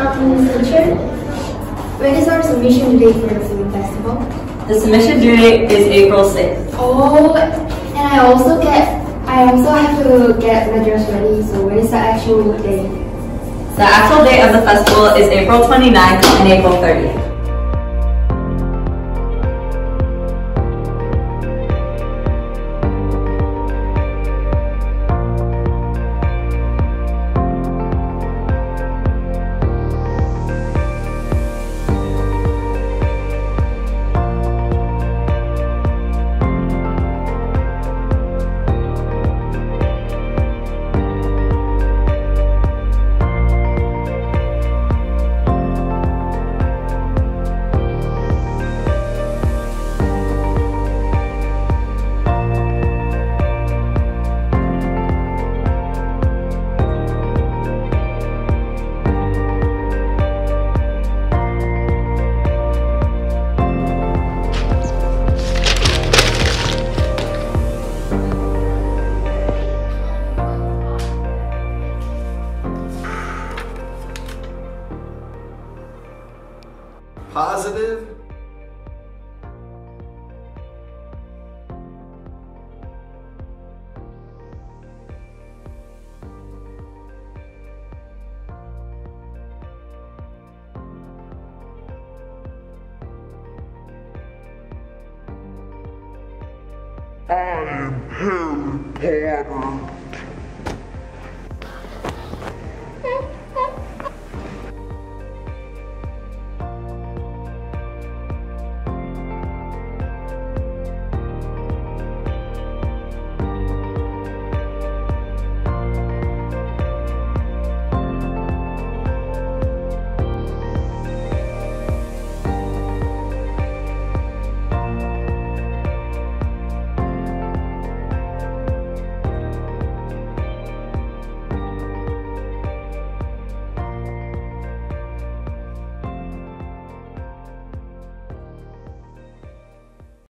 Teacher. When is our submission date for the film festival? The submission due date is April 6th. Oh, and I also get, I also have to get my dress ready. So when is the actual date? The actual date of the festival is April 29th and April 30th. Positive. I am Harry Potter.